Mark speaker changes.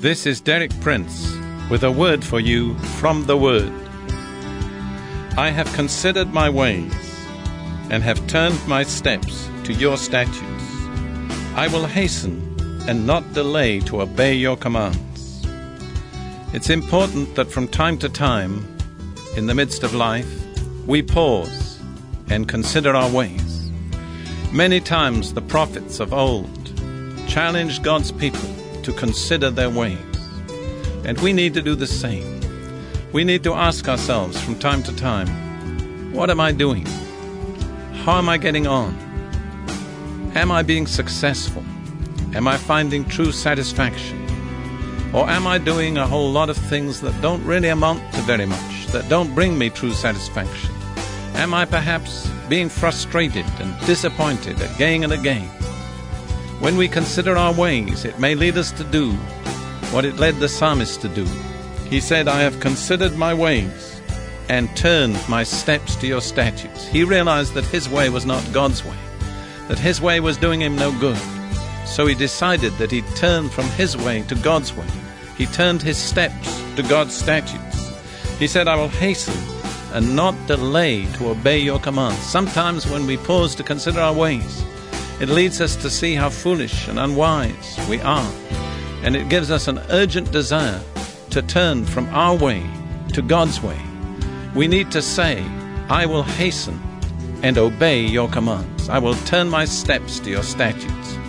Speaker 1: This is Derek Prince with a word for you from the Word. I have considered my ways and have turned my steps to your statutes. I will hasten and not delay to obey your commands. It's important that from time to time, in the midst of life, we pause and consider our ways. Many times the prophets of old challenged God's people to consider their ways. And we need to do the same. We need to ask ourselves from time to time what am I doing? How am I getting on? Am I being successful? Am I finding true satisfaction? Or am I doing a whole lot of things that don't really amount to very much, that don't bring me true satisfaction? Am I perhaps being frustrated and disappointed again and again? When we consider our ways, it may lead us to do what it led the psalmist to do. He said, I have considered my ways and turned my steps to your statutes. He realized that his way was not God's way, that his way was doing him no good. So he decided that he'd turn from his way to God's way. He turned his steps to God's statutes. He said, I will hasten and not delay to obey your commands. Sometimes when we pause to consider our ways, it leads us to see how foolish and unwise we are, and it gives us an urgent desire to turn from our way to God's way. We need to say, I will hasten and obey your commands. I will turn my steps to your statutes.